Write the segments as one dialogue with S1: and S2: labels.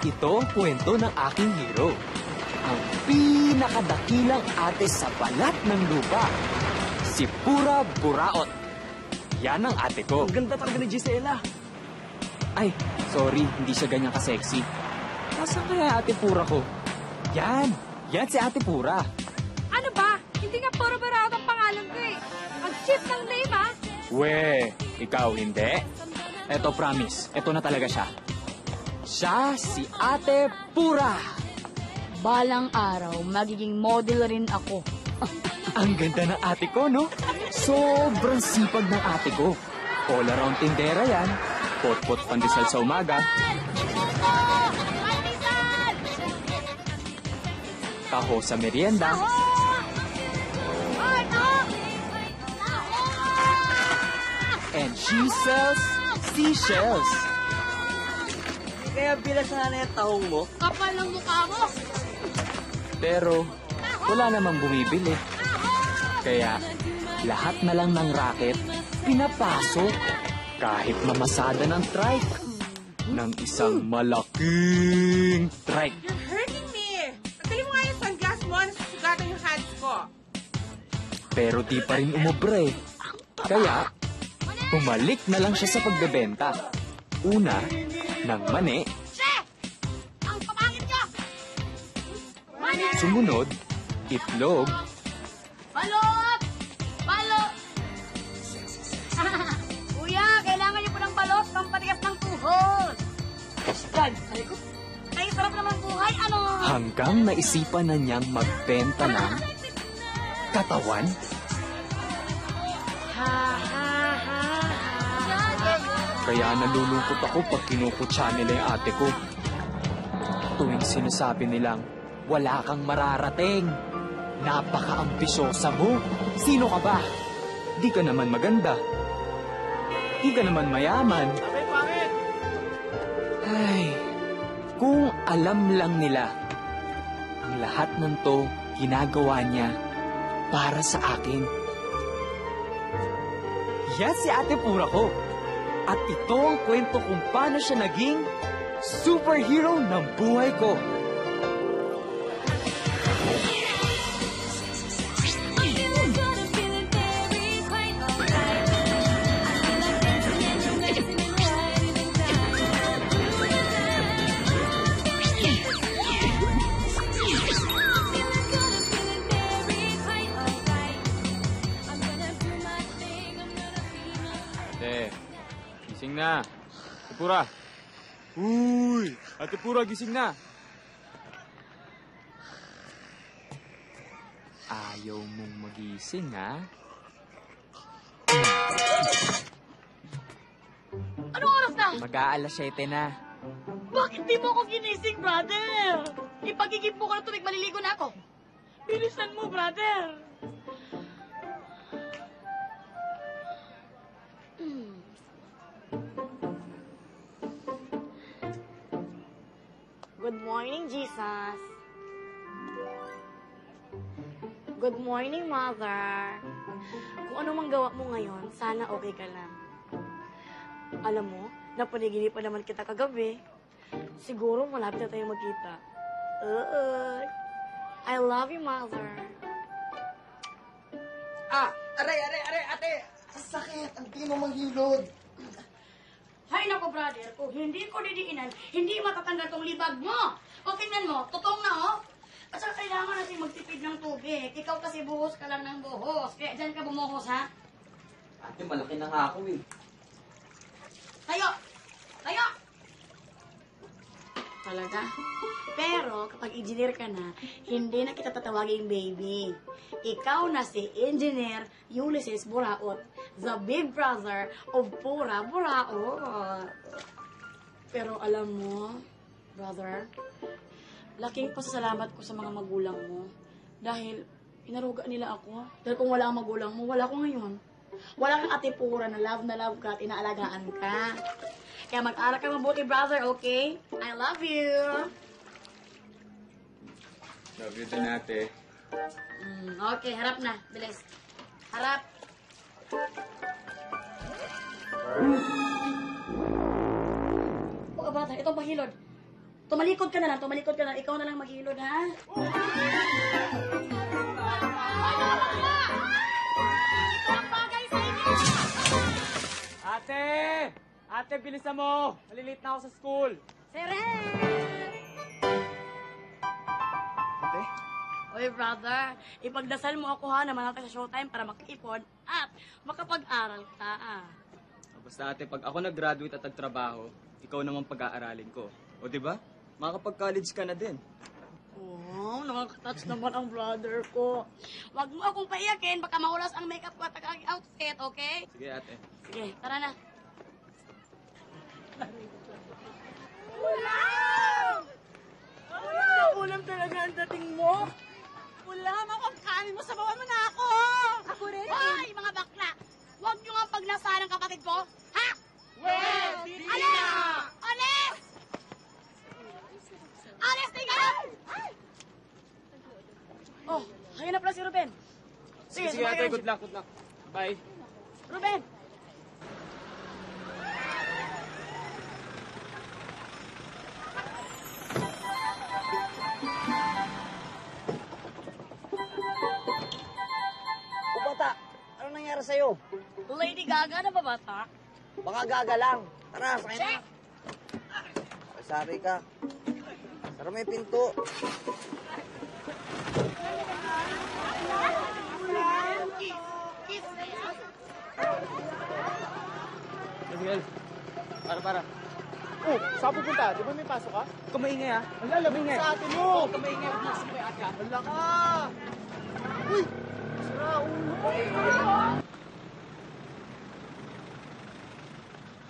S1: ito ang kwento ng aking hero. Ang pinakadakilang ate sa balat ng lupa. Si Pura Buraot. Yan ang ate ko.
S2: Ang ganda talaga ni Gisela.
S1: Ay, sorry, hindi siya ganyan ka-sexy. Nasaan kaya ate Pura ko? Yan! Yan si ate Pura.
S3: Ano ba? Hindi nga puro barado ang pangalan ko eh. Ang cheap ng name ah.
S1: We, ikaw hindi? Eto promise, eto na talaga siya. Siya si ate Pura.
S4: Balang araw, magiging model rin ako.
S1: Ang ganda ng ate ko, no? Sobrang sipag ng ate ko. All around tindera yan. Pot-pot pandesal sa umaga. Taho sa merienda. And she sells seashells.
S2: Kaya bilas na na yung tahong mo.
S3: Kapal ng mukha mo.
S1: Pero wala namang bumibili. Kaya lahat na lang ng racket pinapasok kahit mamasada ng trike ng isang malaking trike.
S5: You're hurting me! Pagdali mo nga yung sunglass mo, nasugatan yung hands ko.
S1: Pero di pa rin umubre. Kaya bumalik na lang siya sa pagbebenta. Una, ng mani.
S3: Ang pamangit nyo!
S1: Sumunod, itlog.
S4: Balot! Balot! Kuya, kailangan niyo po ng balot pampatigas ng tuhod. Yan, ko. Ay, sarap naman buhay, ano?
S1: Hanggang naisipan na niyang magbenta ng katawan.
S4: Ha, ha.
S1: Kaya nalulungkot ako pag kinukutsa nila yung ate ko. Tuwing sinasabi nilang, wala kang mararating. Napaka-ambisyosa mo. Sino ka ba? Di ka naman maganda. Di ka naman mayaman. Ay, kung alam lang nila, ang lahat ng to ginagawa niya para sa akin. Yan si Ate Pura ko. At ito ang kwento kung paano siya naging superhero ng buhay ko. Gising na. Ate Pura. Uy! Ate Pura, gising na. Ayaw mong magising, ha?
S4: Anong oras na?
S1: Mag-aalas 7 na.
S4: Bakit di mo ako ginising, brother? Ipagigip mo ko na tubig, maliligo na ako. Bilisan mo, brother. Morning, Jesus. Good morning, Mother. Kung ano mang gawa mo ngayon, sana okay ka lang. Alam mo, napaniginipan naman kita kagabi. Siguro malapit na tayo magkita. Oo. I love you, Mother.
S5: Ah, aray, aray, aray, ate!
S2: Ang sakit! Ang di mo manghilod!
S4: Hay nako, brother. Kung hindi ko didiinan, hindi matatanggal tong libag mo. O tingnan mo, totoong na, oh. At saka kailangan natin magtipid ng tubig. Ikaw kasi buhos ka lang ng buhos. Kaya dyan ka bumuhos, ha?
S2: Ate, malaki na nga ako eh.
S4: Tayo! Tayo! Talaga? Pero kapag engineer ka na, hindi na kita tatawagin baby. Ikaw na si Engineer Ulysses Buraot, the big brother of Pura Buraot. Pero alam mo, brother, laking pasasalamat ko sa mga magulang mo. Dahil inaruga nila ako. Dahil kung wala ang magulang mo, wala ko ngayon. Wala kang ate pura na love na love ka at inaalagaan ka. Kaya mag-aral ka mabuti, brother, okay? I love you.
S1: Love you din, ate.
S4: Mm, okay, harap na. Bilis. Harap. O, bata, itong pahilod. Tumalikod ka na lang, tumalikod ka na lang. Ikaw na lang maghilod, ha?
S1: Ate! Ate, bilisan mo! Malilate na ako sa school. Ate?
S4: Oy, brother, ipagdasal mo ako ha na manatay sa showtime para makaipon at makapag-aral ka. ah.
S6: Basta ate, pag ako nag-graduate at nagtrabaho, ikaw naman pag-aaralin ko. O di ba? Makakapag-college ka na din.
S4: Oh, nakaka-touch naman ang brother ko. Huwag mo akong paiyakin, baka mahulas ang makeup ko at ang outfit, okay?
S6: Sige ate.
S4: Sige, tara na.
S5: Ulam! Ulam talaga ang dating mo. Ulam, ako ang kanin mo. Sabawan mo na ako. Ako rin.
S4: Hoy, mga bakla! Huwag niyo nga paglasahan ng kapatid ko, ha?
S5: Well,
S4: Alis! Alis! Alis, tingnan! Oh, hanap pala si Ruben.
S6: Sige, ate, good luck, good luck. Bye.
S4: Ruben!
S2: O bata, ano nangyari sa'yo?
S4: Lady Gaga na ba bata?
S2: Baka gaga lang. Tara, sakay na. Sorry ka. Tara may pinto.
S6: Para, para.
S1: Oh, saan pupunta? Di ba may pasok ka?
S6: Kumaingay ah.
S1: Ang lalamig sa atin mo!
S6: Oo, kumaingay. Huwag mo kasi may ate ah.
S1: Wala ka! Uy! Sira ulo!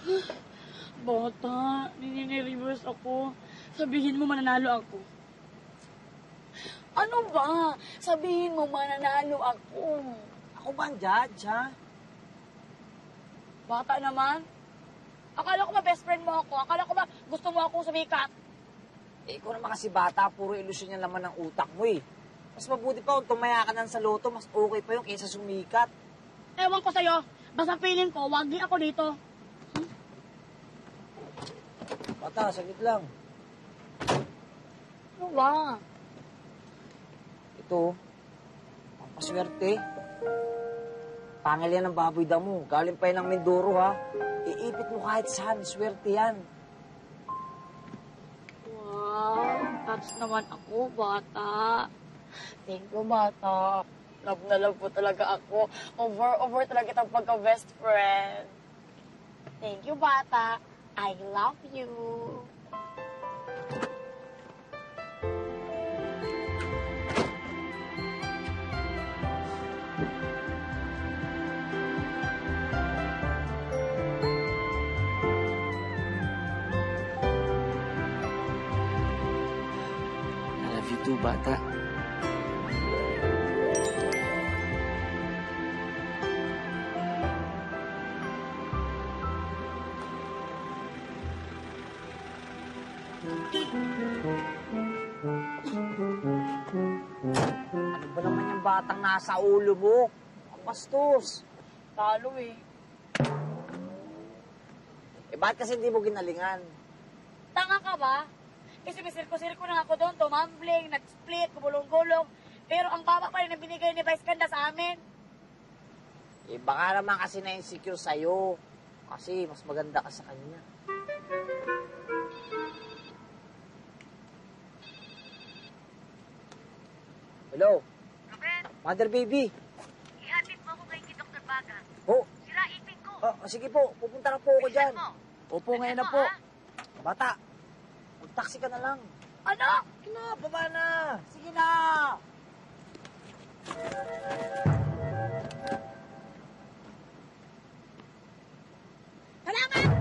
S4: Bata, nininireverse ako. Sabihin mo mananalo ako. Ano ba? Sabihin mo mananalo ako.
S2: Ako ba ang judge, ha?
S4: Bata naman. Akala ko ba best friend mo ako? Akala ko ba gusto mo akong sumikat?
S2: Eh, ikaw naman kasi bata, puro ilusyon yan laman ng utak mo eh. Mas mabuti pa kung tumaya ka ng sa loto, mas okay pa yung kaysa sumikat.
S4: Ewan ko sa'yo. Basta feeling ko, wagi ako dito.
S2: Bata, saglit lang.
S4: Ano ba?
S2: Ito, ang paswerte. Pangil yan ng baboy damo. Galing pa yan ng Mindoro, ha? Iipit mo kahit saan, swerte yan.
S4: Wow, touch naman ako, bata. Thank you, bata. Love na love po talaga ako. Over, over talaga kitang pagka-best friend. Thank you, bata.
S6: I love you. Too, bata.
S2: Ano ba naman yung batang nasa ulo mo? Ang bastos.
S4: Talo eh.
S2: Eh, bakit kasi hindi mo ginalingan?
S4: Tanga ka ba? Kasi may sirko-sirko na ako doon, tumambling, nag-split, kumulong-gulong. Pero ang baba pa rin ang binigay ni Vice Ganda sa amin.
S2: Eh, baka naman kasi na-insecure sa'yo. Kasi mas maganda ka sa kanya. Hello? Mother baby.
S7: Ihatid mo ako kay Dr. Baga.
S2: Oh,
S7: Sira ipin ko.
S2: oh, sige po. Pupunta na po ako dyan.
S7: mo.
S2: Opo, ngayon na
S7: mo,
S2: po.
S7: ah.
S2: Bata, mag-taxi ka na lang.
S4: Ano?
S2: Sige na, baba na. Sige na.
S4: Salamat!